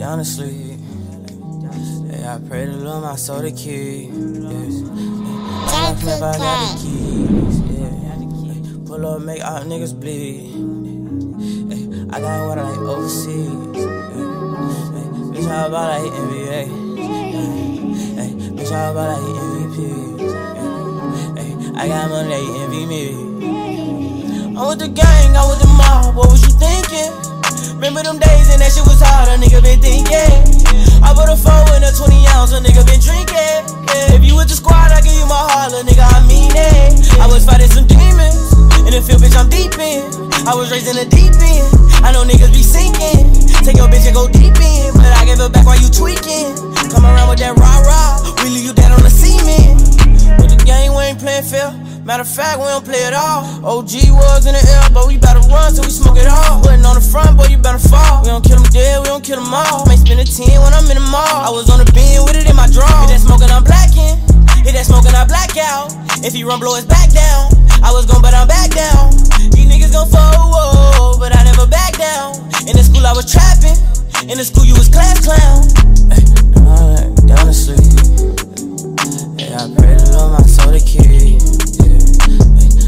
down to sleep. Hey, I pray to Lord my soul to keep. Yes. I I got the keys. Yeah. Pull up, make all niggas bleed. Hey, I got water like overseas. Hey, bitch, how about like NBA? Hey, bitch, how about like MVP? Hey, I got money, they envy me. I'm with the gang, I'm with the mob. What was you thinking? Remember them days and that shit was hard, a nigga been thinking. I put a four in a 20 ounce, a nigga been drinking. Yeah. If you with the squad, I give you my heart, a nigga, I mean it. I was fighting some demons, in the field, bitch, I'm deep in. I was raised in the deep end, I know niggas be sinking. Take your bitch and go deep in, but I give it back while you tweaking. Come around with that rah rah, we leave you dead on the cement. With the game, we ain't playing fair. Matter of fact, we don't play at all. OG was in the air, but we better run till we smoke it all. Putting on the front, boy, mall. I was on the beam with it in my draw. Hit that smoking, I'm blacking. Hit that smoking, I black out. If he run, blow his back down. I was gone, but I'm back down. These niggas gon' fall, but I never back down. In the school, I was trapping. In the school, you was class clown. Uh, down to sleep. Hey, I pray to Lord my soul to keep.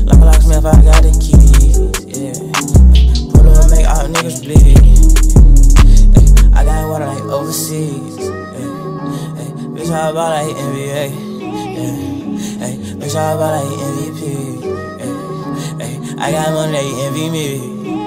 Like a locksmith, I got the keys. Yeah. Pull up, make all niggas bleed. Ay, bitch, how about like NBA? Yeah. Ay, bitch, how about like MVP? Yeah. Ay, I got money, they envy me.